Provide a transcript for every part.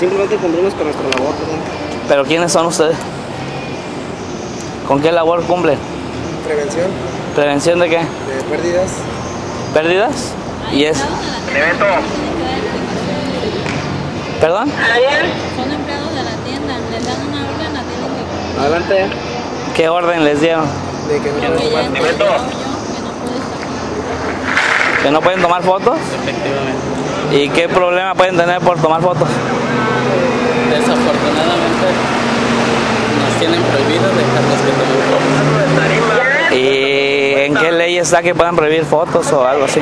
Simplemente cumplimos con nuestra labor, perdón. ¿Pero quiénes son ustedes? ¿Con qué labor cumplen? Prevención ¿Prevención de qué? de pérdidas. ¿Pérdidas? ¿Y es? ¿Perdón? Son empleados de la tienda, les dan una orden, la tienen que Adelante. ¿Qué orden les dieron? De que no ya tomar. no estar. ¿Que no pueden tomar fotos? Efectivamente. ¿Y qué problema pueden tener por tomar fotos? Desafortunadamente nos tienen prohibido dejarlos que tomen fotos. ¿Y en qué ley está que puedan prohibir fotos o algo así?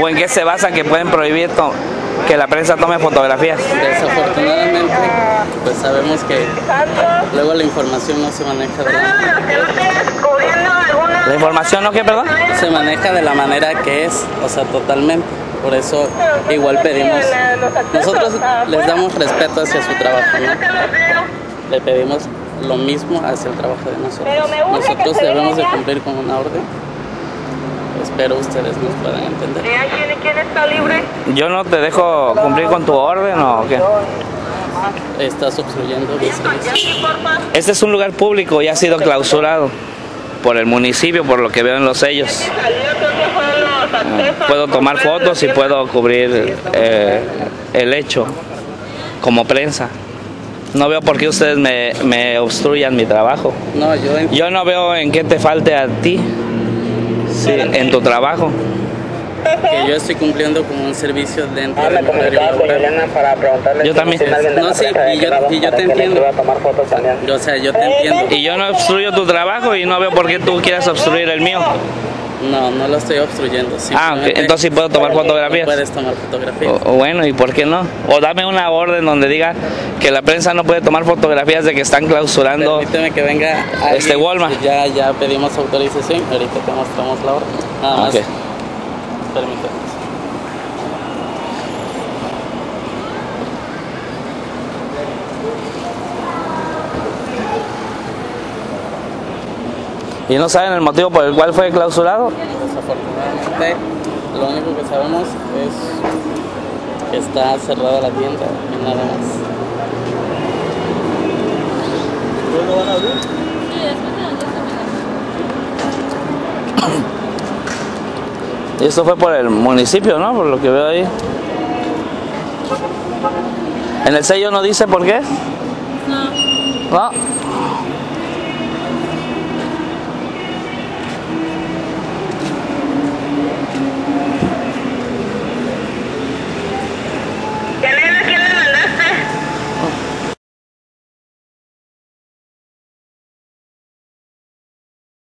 ¿O en qué se basa que pueden prohibir que la prensa tome fotografías? Desafortunadamente, pues sabemos que luego la información no se maneja de la, ¿La información no qué, perdón? se maneja de la manera que es, o sea, totalmente. Por eso igual pedimos, nosotros les damos respeto hacia su trabajo, ¿no? Le pedimos lo mismo hacia el trabajo de nosotros. Nosotros debemos de cumplir con una orden. Espero ustedes nos puedan entender. ¿Quién está libre? Yo no te dejo cumplir con tu orden o qué. Estás obstruyendo. Este es un lugar público y ha sido clausurado por el municipio, por lo que veo en los sellos. Puedo tomar fotos y puedo cubrir eh, el hecho como prensa. No veo por qué ustedes me, me obstruyan mi trabajo. No, yo en- Yo no veo en qué te falte a ti sí, en tu trabajo. que yo estoy cumpliendo con un servicio dentro del horario laboral. para preguntarle Yo también. No, sí, y yo, y yo te entiendo. Yo, o sea, yo te entiendo. Y yo no obstruyo tu trabajo y no veo por qué tú quieras obstruir el mío. No, no lo estoy obstruyendo. Ah, Entonces sí puedo tomar no fotografías. puedes tomar fotografías. O- o bueno, ¿y por qué no? O dame una orden donde diga que la prensa no puede tomar fotografías de que están clausurando. Permíteme que venga alguien. Este, Walmart. Ya, ya pedimos autorización. Ahorita te mostramos la orden. Nada más. Ok. Permíteme. ¿Y no saben el motivo por el cual fue clausurado? Desafortunadamente, lo único que sabemos es que está cerrada la tienda y nada más. Sí, después de las 10 de Y esto fue por el municipio, ¿no? Por lo que veo ahí. En el sello no dice por qué. No, No.